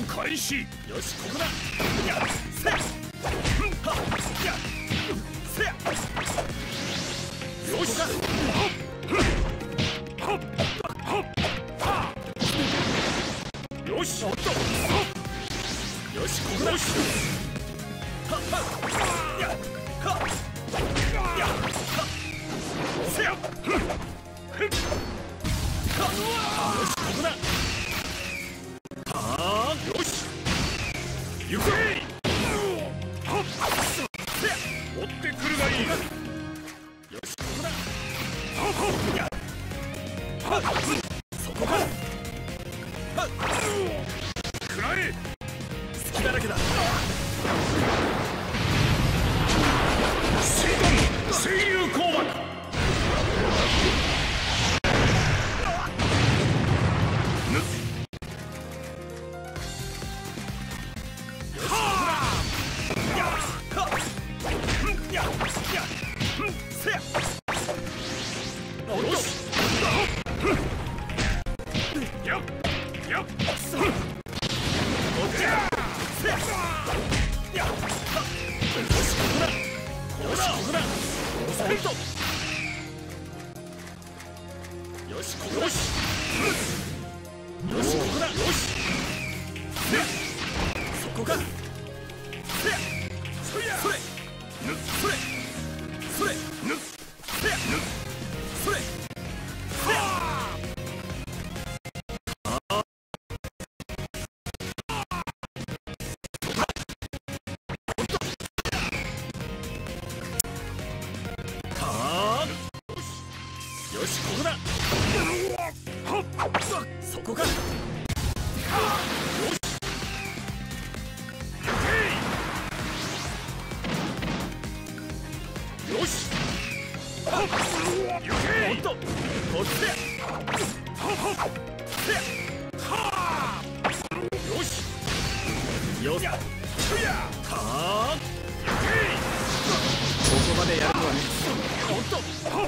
を開始。よしここだ。やせふんはやせやよしほっふんほっほっよしおっとよしここだ。よしははやはやはせやふんふん行そこかそれこかよし。よしはっおっと。こまでやるのはおっと。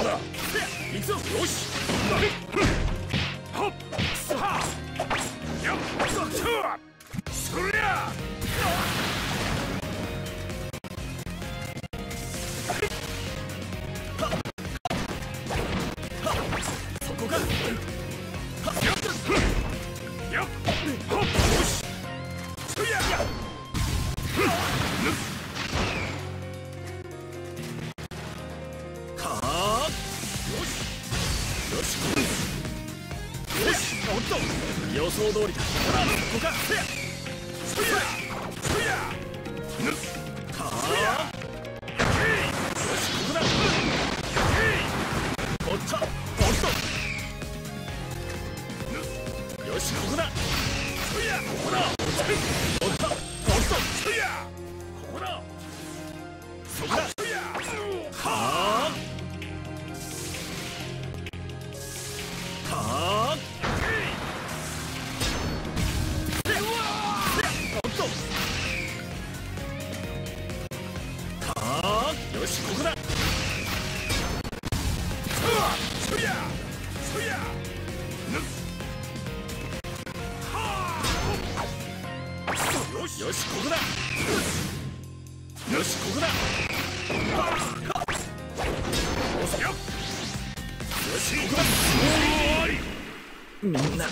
うだ。行くぞよし。はっ。はっや。っ。そりゃそこか。っおっと予想通りだほらここかせやそやそやぬはあよしここだ。こっちおっとよしここだそやここだおっとおっとそやよしここだ。そりゃそりゃぬはあよしよしここだ。よしここだ。よしここだ。みんな